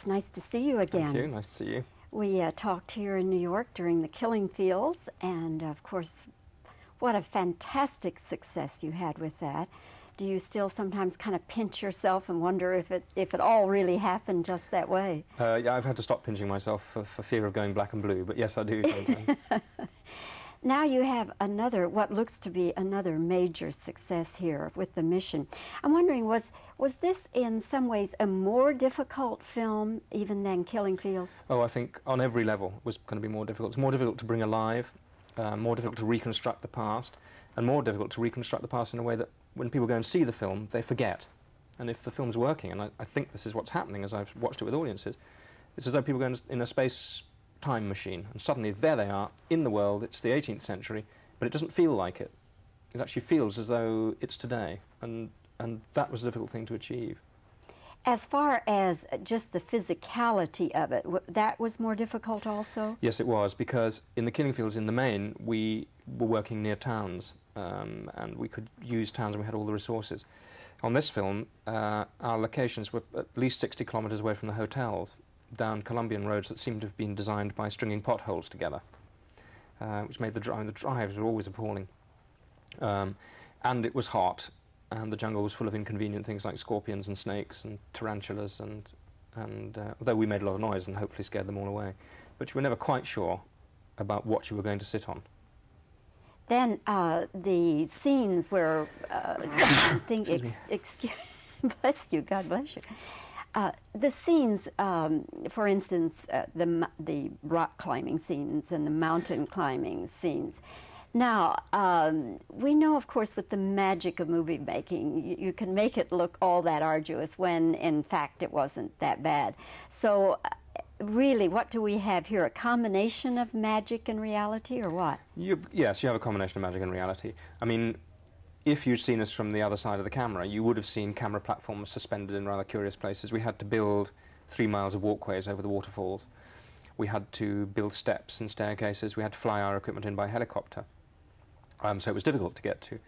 it's nice to see you again. Thank you. Nice to see you. We uh, talked here in New York during the Killing Fields, and of course, what a fantastic success you had with that. Do you still sometimes kind of pinch yourself and wonder if it if it all really happened just that way? Uh, yeah, I've had to stop pinching myself for, for fear of going black and blue, but yes, I do sometimes. Now you have another, what looks to be another major success here with the mission. I'm wondering, was was this in some ways a more difficult film even than Killing Fields? oh, I think on every level it was going to be more difficult. It's more difficult to bring alive, uh, more difficult to reconstruct the past, and more difficult to reconstruct the past in a way that when people go and see the film, they forget. And if the film's working, and I, I think this is what's happening as I've watched it with audiences, it's as though people go in a space time machine, and suddenly there they are in the world. It's the 18th century, but it doesn't feel like it. It actually feels as though it's today, and and that was a difficult thing to achieve. As far as just the physicality of it, that was more difficult also? Yes, it was because in the killing fields, in the main, we were working near towns, um, and we could use towns, and we had all the resources. On this film, uh, our locations were at least 60 kilometres away from the hotels, down Colombian roads that seemed to have been designed by stringing potholes together, uh, which made the drive. The drives were always appalling, um, and it was hot, and the jungle was full of inconvenient things like scorpions and snakes and tarantulas, and and uh, although we made a lot of noise and hopefully scared them all away, but you were never quite sure about what you were going to sit on. Then uh, the scenes where uh, I think ex- excuse, bless you, God bless you. Uh, the scenes, um, for instance, uh, the the rock climbing scenes and the mountain climbing scenes. Now um, we know, of course, with the magic of movie making, you, you can make it look all that arduous when, in fact, it wasn't that bad. So. Uh, Really, what do we have here? A combination of magic and reality, or what? You, yes, you have a combination of magic and reality. I mean, if you'd seen us from the other side of the camera, you would have seen camera platforms suspended in rather curious places. We had to build three miles of walkways over the waterfalls. We had to build steps and staircases. We had to fly our equipment in by helicopter. Um, so it was difficult to get to.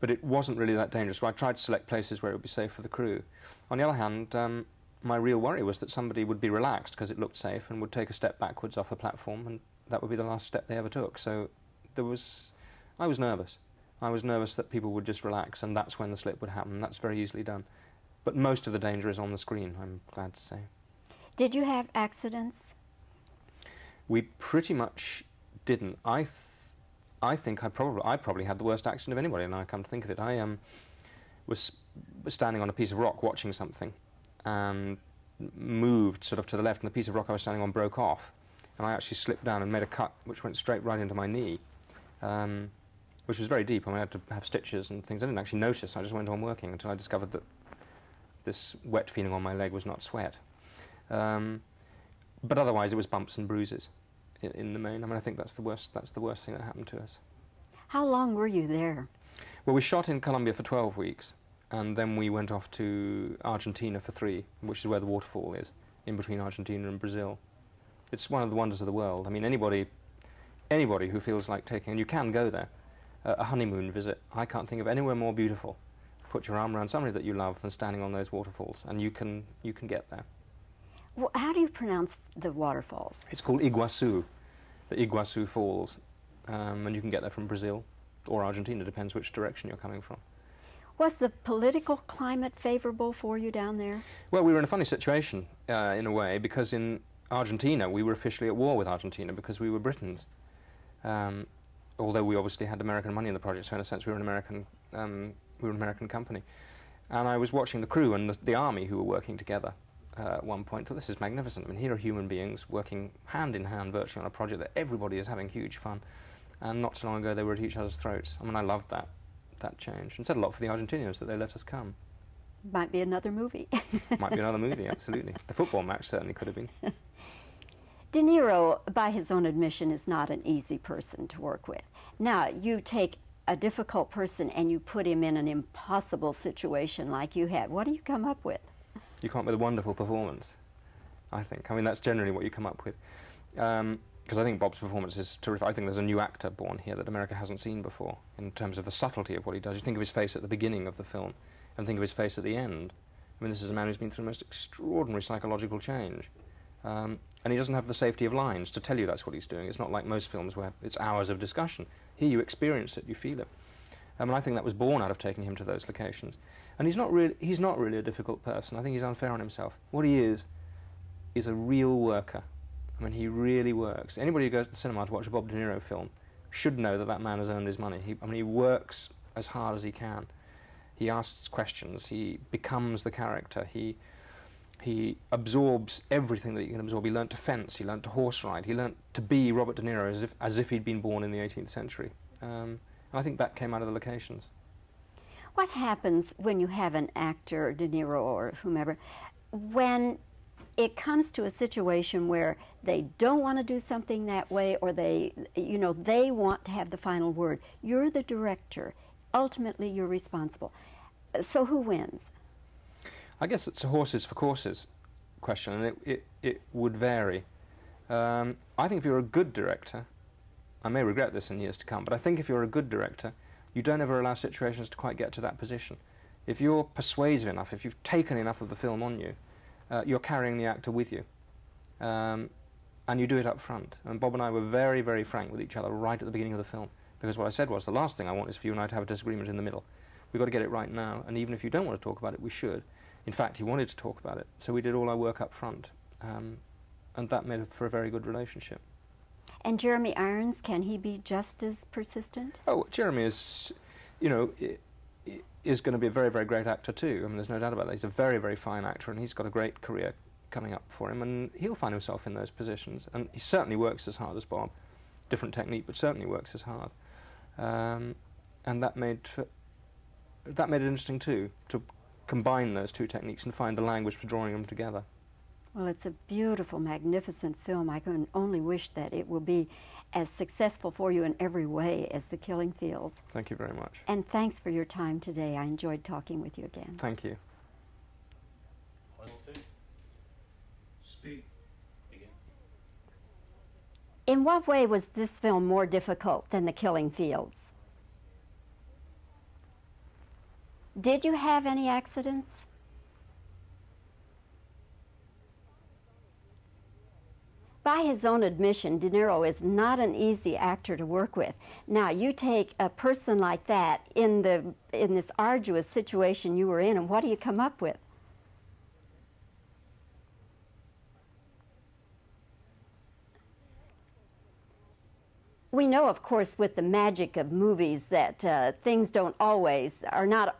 But it wasn't really that dangerous. So I tried to select places where it would be safe for the crew. On the other hand, um, my real worry was that somebody would be relaxed because it looked safe and would take a step backwards off a platform, and that would be the last step they ever took. So there was, I was nervous. I was nervous that people would just relax, and that's when the slip would happen. That's very easily done. But most of the danger is on the screen, I'm glad to say. Did you have accidents? We pretty much didn't. I, th- I think I probably, I probably had the worst accident of anybody, and I come to think of it. I um, was was standing on a piece of rock watching something, and moved sort of to the left, and the piece of rock I was standing on broke off, and I actually slipped down and made a cut which went straight right into my knee, um, which was very deep. I, mean, I had to have stitches and things. I didn't actually notice. I just went on working until I discovered that this wet feeling on my leg was not sweat. Um, but otherwise, it was bumps and bruises in, in the main. I mean, I think that's the worst. That's the worst thing that happened to us. How long were you there? Well, we shot in Colombia for 12 weeks, and then we went off to Argentina for three, which is where the waterfall is, in between Argentina and Brazil. It's one of the wonders of the world. I mean, anybody, anybody who feels like taking, and you can go there, a honeymoon visit. I can't think of anywhere more beautiful. Put your arm around somebody that you love than standing on those waterfalls, and you can you can get there. Well, how do you pronounce the waterfalls? It's called Iguazu, the Iguazu Falls, um, and you can get there from Brazil or Argentina, depends which direction you're coming from. Was the political climate favorable for you down there? Well, we were in a funny situation uh, in a way because in Argentina we were officially at war with Argentina because we were Britons. Um, although we obviously had American money in the project, so in a sense we were an American, um, we were an American company. And I was watching the crew and the, the army who were working together uh, at one point. Thought this is magnificent. I mean, here are human beings working hand in hand virtually on a project that everybody is having huge fun. And not so long ago they were at each other's throats. I mean, I loved that that change and said a lot for the Argentinians that they let us come. Might be another movie. Might be another movie, absolutely. The football match certainly could have been. De Niro, by his own admission, is not an easy person to work with. Now, you take a difficult person and you put him in an impossible situation like you had. What do you come up with? You come up with a wonderful performance, I think. I mean, that's generally what you come up with. Because um, I think Bob's performance is terrific. I think there's a new actor born here that America hasn't seen before in terms of the subtlety of what he does. You think of his face at the beginning of the film and think of his face at the end, I mean, this is a man who's been through the most extraordinary psychological change. Um, and he doesn't have the safety of lines to tell you that's what he's doing. It's not like most films where it's hours of discussion. Here you experience it, you feel it. Um, and I think that was born out of taking him to those locations. And he's not, really, he's not really a difficult person. I think he's unfair on himself. What he is, is a real worker. I mean, he really works. Anybody who goes to the cinema to watch a Bob De Niro film should know that that man has earned his money. He, I mean, he works as hard as he can. He asks questions. He becomes the character. He, he absorbs everything that he can absorb. He learnt to fence. He learnt to horse ride. He learnt to be Robert De Niro as if, as if he'd been born in the 18th century. Um, I think that came out of the locations. What happens when you have an actor, De Niro or whomever, when it comes to a situation where they don't want to do something that way or they you know they want to have the final word you're the director ultimately you're responsible so who wins i guess it's a horses for courses question and it, it, it would vary um, i think if you're a good director i may regret this in years to come but i think if you're a good director you don't ever allow situations to quite get to that position if you're persuasive enough if you've taken enough of the film on you uh, you're carrying the actor with you. Um, and you do it up front. And Bob and I were very, very frank with each other right at the beginning of the film. Because what I said was, the last thing I want is for you and I to have a disagreement in the middle. We've got to get it right now, and even if you don't want to talk about it, we should. In fact, he wanted to talk about it, so we did all our work up front. Um, and that made for a very good relationship. And Jeremy Irons, can he be just as persistent? Oh, Jeremy is, you know, is going to be a very, very great actor too. I mean, there's no doubt about that. He's a very, very fine actor, and he's got a great career coming up for him, and he'll find himself in those positions. And he certainly works as hard as Bob. Different technique, but certainly works as hard. Um, and that made that made it interesting too to combine those two techniques and find the language for drawing them together. Well, it's a beautiful, magnificent film. I can only wish that it will be as successful for you in every way as The Killing Fields. Thank you very much. And thanks for your time today. I enjoyed talking with you again. Thank you. Speak. Begin. In what way was this film more difficult than The Killing Fields? Did you have any accidents? by his own admission, De Niro is not an easy actor to work with. Now, you take a person like that in, the, in this arduous situation you were in, and what do you come up with? We know, of course, with the magic of movies that uh, things don't always, are not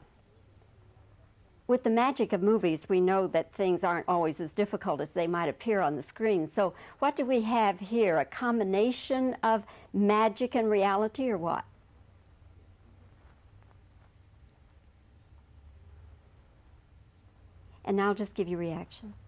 with the magic of movies, we know that things aren't always as difficult as they might appear on the screen. So, what do we have here? A combination of magic and reality, or what? And now I'll just give you reactions.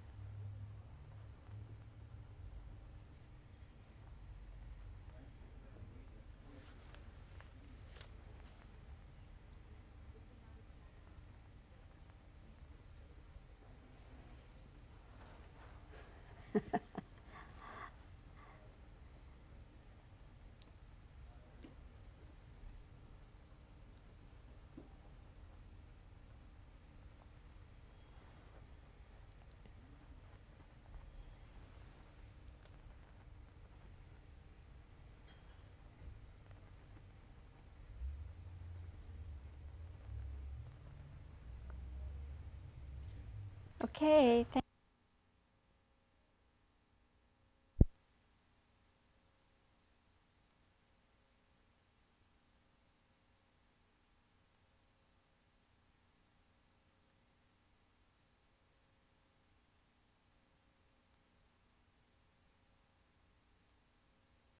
Okay.